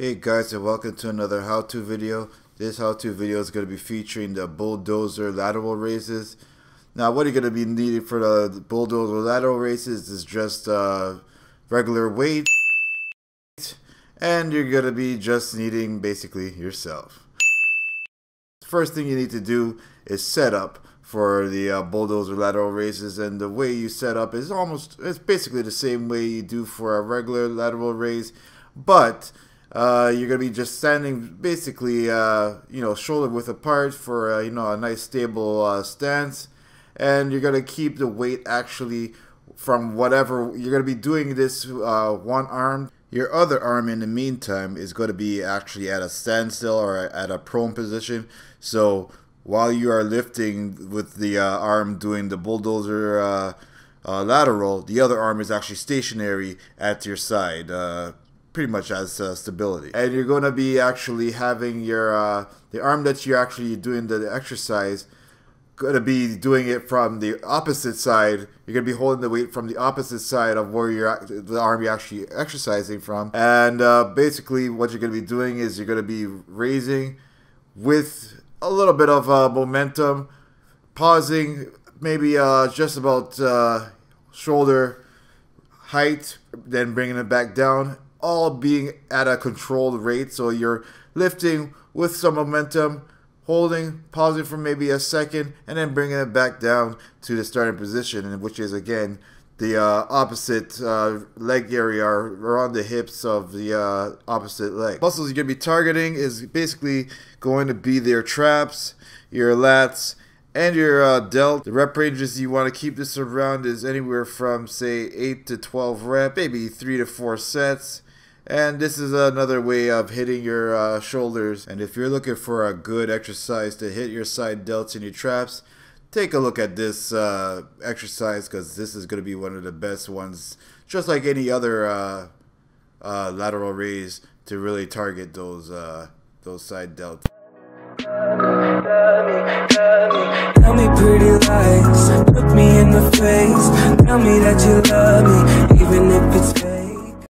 guys and welcome to another how-to video. This how-to video is going to be featuring the bulldozer lateral raises. Now what you're going to be needing for the bulldozer lateral raises is just uh, regular weight and you're going to be just needing basically yourself. First thing you need to do is set up for the uh, bulldozer lateral raises and the way you set up is almost it's basically the same way you do for a regular lateral raise but uh, you're gonna be just standing basically uh, you know shoulder width apart for uh, you know a nice stable uh, stance. And you're gonna keep the weight actually from whatever you're gonna be doing this uh, one arm. Your other arm in the meantime is going to be actually at a standstill or at a prone position. So while you are lifting with the arm doing the bulldozer uh, lateral, the other arm is actually stationary at your side, uh, pretty much as uh, stability. And you're going to be actually having your uh, the arm that you're actually doing the exercise going to be doing it from the opposite side. You're going to be holding the weight from the opposite side of where you're the arm you're actually exercising from. And basically, what you're going to be doing is you're going to be raising with a little bit of uh, momentum, pausing maybe uh, just about uh, shoulder height, then bringing it back down, all being at a controlled rate. So you're lifting with some momentum, holding, pausing for maybe a second, and then bringing it back down to the starting position, which is again the uh, opposite uh, leg area around the hips of the uh, opposite leg. Muscles you're to be targeting is basically going to be their traps, your lats, and your uh, delt. The rep ranges you want to keep this around is anywhere from say 8 to 12 rep, maybe 3 to 4 sets. And this is another way of hitting your uh, shoulders. And if you're looking for a good exercise to hit your side delts and your traps, take a look at this uh, exercise because this is going to be one of the best ones, just like any other uh, uh, lateral raise to really target those uh, those side delts. Tell me pretty lies, look me in the face, tell me that you love me, even if it's